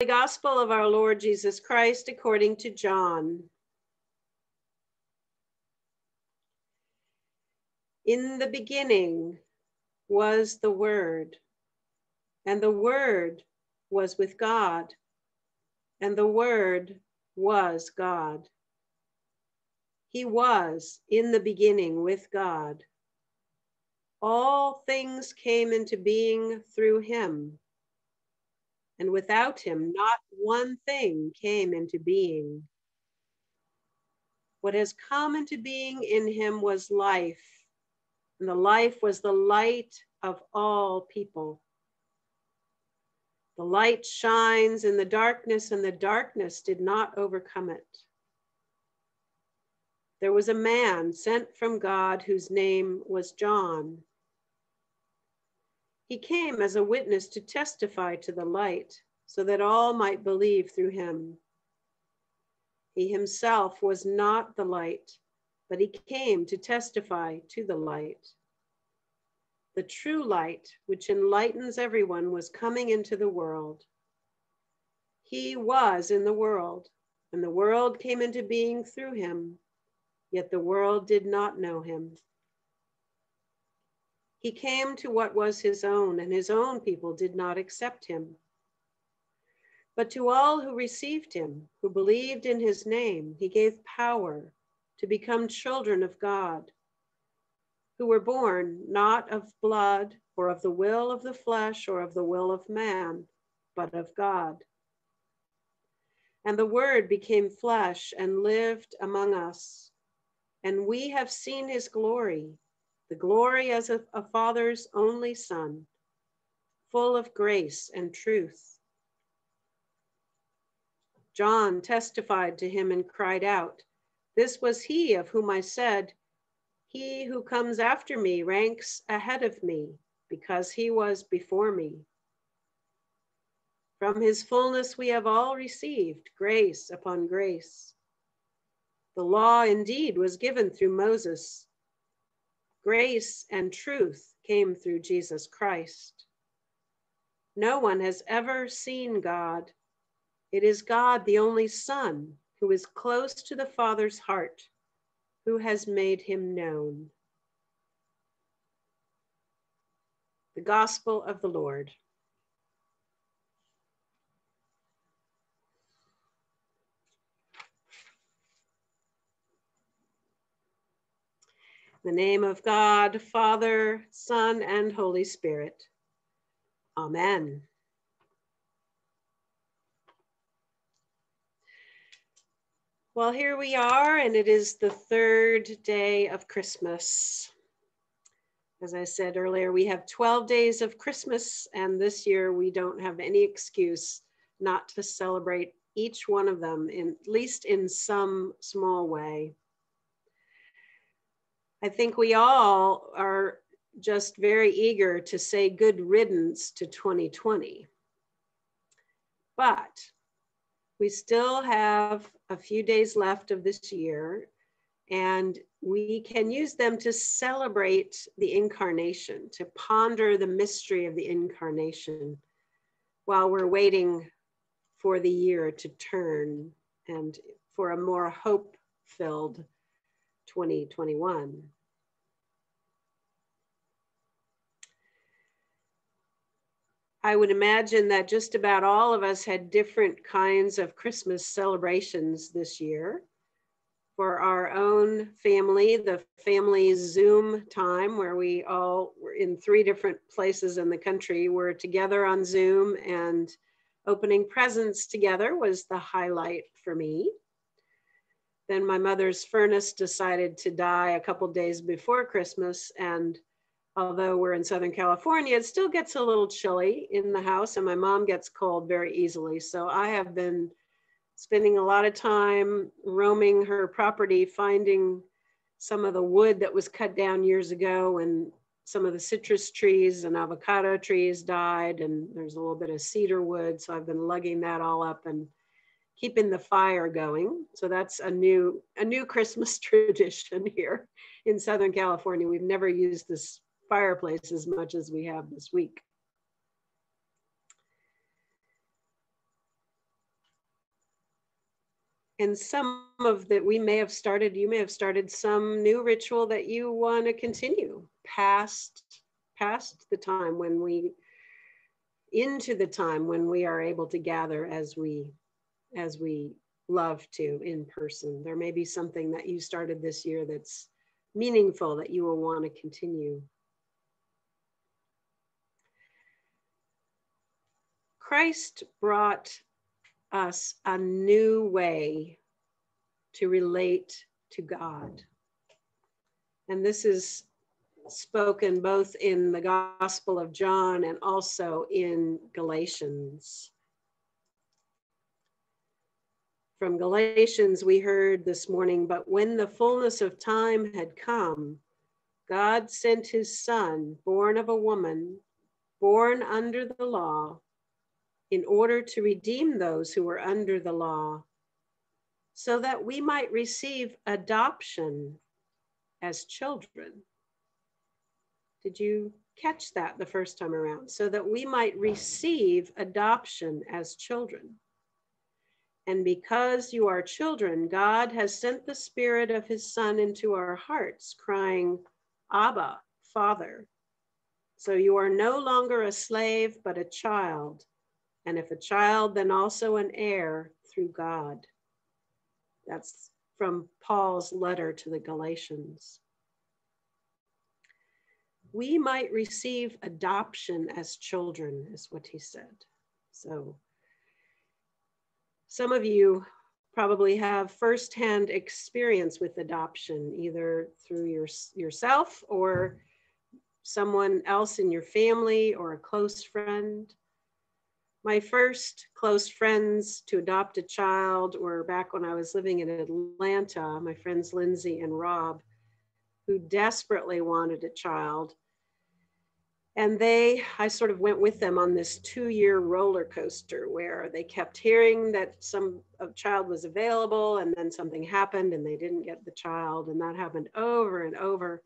The Gospel of our Lord Jesus Christ according to John. In the beginning was the Word, and the Word was with God, and the Word was God. He was in the beginning with God. All things came into being through him and without him, not one thing came into being. What has come into being in him was life, and the life was the light of all people. The light shines in the darkness, and the darkness did not overcome it. There was a man sent from God whose name was John. He came as a witness to testify to the light, so that all might believe through him. He himself was not the light, but he came to testify to the light. The true light, which enlightens everyone, was coming into the world. He was in the world, and the world came into being through him, yet the world did not know him. He came to what was his own, and his own people did not accept him. But to all who received him, who believed in his name, he gave power to become children of God, who were born not of blood or of the will of the flesh or of the will of man, but of God. And the word became flesh and lived among us, and we have seen his glory the glory as a, a father's only son, full of grace and truth. John testified to him and cried out, This was he of whom I said, He who comes after me ranks ahead of me, because he was before me. From his fullness we have all received grace upon grace. The law indeed was given through Moses Grace and truth came through Jesus Christ. No one has ever seen God. It is God, the only Son, who is close to the Father's heart, who has made him known. The Gospel of the Lord. The name of God, Father, Son, and Holy Spirit. Amen. Well, here we are, and it is the third day of Christmas. As I said earlier, we have 12 days of Christmas, and this year we don't have any excuse not to celebrate each one of them, in, at least in some small way. I think we all are just very eager to say good riddance to 2020. But we still have a few days left of this year, and we can use them to celebrate the incarnation, to ponder the mystery of the incarnation while we're waiting for the year to turn and for a more hope filled 2021. I would imagine that just about all of us had different kinds of Christmas celebrations this year. For our own family, the family Zoom time, where we all were in three different places in the country, were together on Zoom and opening presents together was the highlight for me. Then my mother's furnace decided to die a couple days before Christmas, and although we're in Southern California, it still gets a little chilly in the house, and my mom gets cold very easily. So I have been spending a lot of time roaming her property, finding some of the wood that was cut down years ago, and some of the citrus trees and avocado trees died, and there's a little bit of cedar wood. So I've been lugging that all up and keeping the fire going. So that's a new a new Christmas tradition here in Southern California. We've never used this fireplace as much as we have this week. and some of that we may have started, you may have started some new ritual that you want to continue past past the time when we into the time when we are able to gather as we as we love to in person. There may be something that you started this year that's meaningful that you will want to continue. Christ brought us a new way to relate to God. And this is spoken both in the Gospel of John and also in Galatians. From Galatians, we heard this morning, but when the fullness of time had come, God sent his son, born of a woman, born under the law, in order to redeem those who were under the law, so that we might receive adoption as children. Did you catch that the first time around? So that we might receive adoption as children. And because you are children, God has sent the Spirit of His Son into our hearts, crying, Abba, Father. So you are no longer a slave, but a child. And if a child, then also an heir through God. That's from Paul's letter to the Galatians. We might receive adoption as children, is what he said. So some of you probably have firsthand experience with adoption, either through your, yourself or someone else in your family or a close friend. My first close friends to adopt a child were back when I was living in Atlanta, my friends Lindsay and Rob, who desperately wanted a child and they i sort of went with them on this two year roller coaster where they kept hearing that some child was available and then something happened and they didn't get the child and that happened over and over.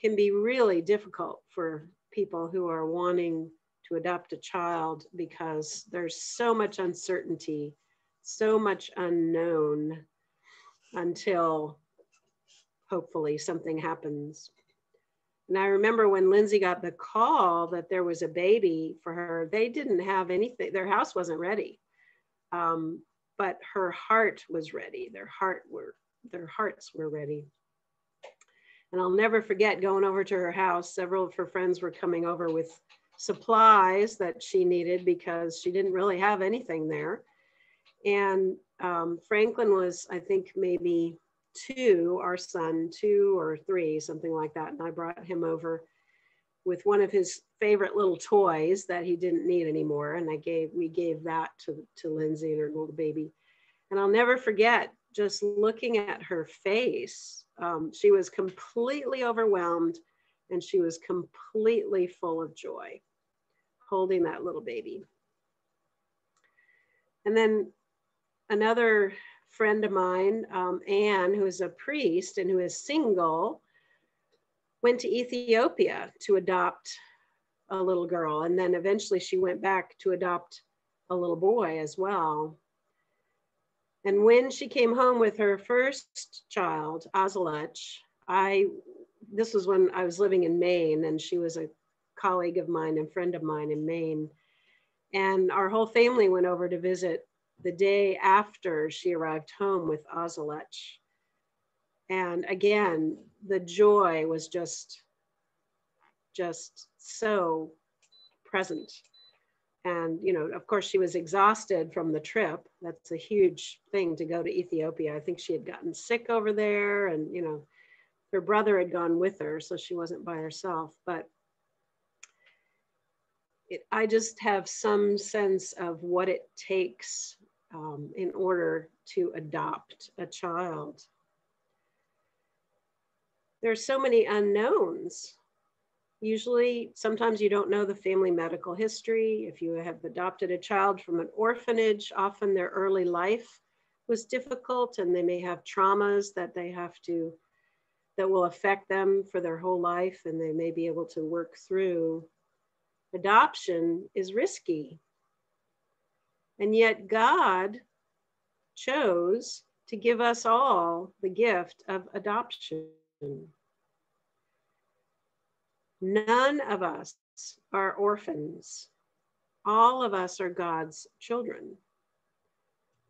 Can be really difficult for people who are wanting to adopt a child because there's so much uncertainty so much unknown until hopefully something happens and I remember when Lindsay got the call that there was a baby for her, they didn't have anything, their house wasn't ready. Um, but her heart was ready. Their heart were their hearts were ready. And I'll never forget going over to her house. Several of her friends were coming over with supplies that she needed because she didn't really have anything there. And um, Franklin was, I think, maybe two, our son, two or three, something like that. And I brought him over with one of his favorite little toys that he didn't need anymore. And I gave, we gave that to, to Lindsay and her little baby. And I'll never forget just looking at her face. Um, she was completely overwhelmed and she was completely full of joy holding that little baby. And then another friend of mine, um, Anne, who is a priest and who is single, went to Ethiopia to adopt a little girl. And then eventually she went back to adopt a little boy as well. And when she came home with her first child, Azalech, I, this was when I was living in Maine and she was a colleague of mine and friend of mine in Maine. And our whole family went over to visit the day after she arrived home with Azalech. And again, the joy was just, just so present. And, you know, of course, she was exhausted from the trip. That's a huge thing to go to Ethiopia. I think she had gotten sick over there, and, you know, her brother had gone with her, so she wasn't by herself. But it, I just have some sense of what it takes um, in order to adopt a child. There are so many unknowns. Usually, sometimes you don't know the family medical history. If you have adopted a child from an orphanage, often their early life was difficult and they may have traumas that they have to, that will affect them for their whole life and they may be able to work through. Adoption is risky and yet God chose to give us all the gift of adoption. None of us are orphans. All of us are God's children.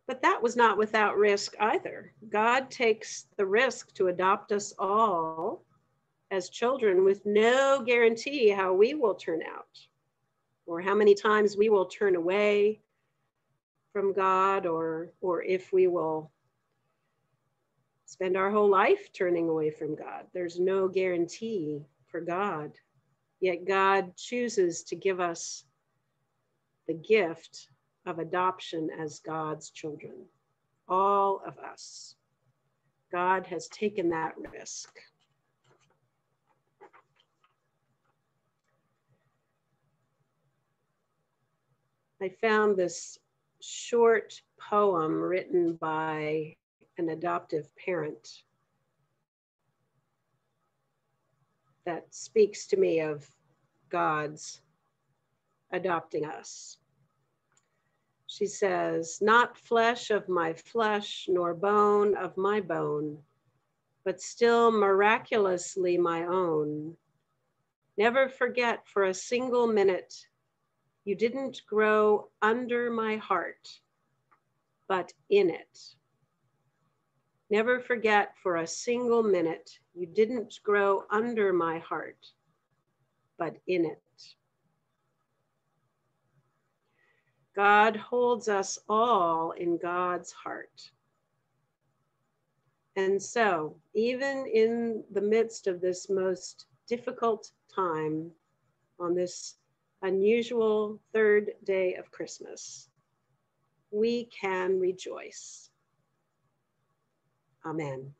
But that was not without risk either. God takes the risk to adopt us all as children with no guarantee how we will turn out or how many times we will turn away from God or or if we will spend our whole life turning away from God. There's no guarantee for God. Yet God chooses to give us the gift of adoption as God's children. All of us. God has taken that risk. I found this short poem written by an adoptive parent that speaks to me of God's adopting us. She says, Not flesh of my flesh, nor bone of my bone, but still miraculously my own. Never forget for a single minute, you didn't grow under my heart, but in it. Never forget for a single minute, you didn't grow under my heart, but in it. God holds us all in God's heart. And so, even in the midst of this most difficult time on this unusual third day of Christmas, we can rejoice. Amen.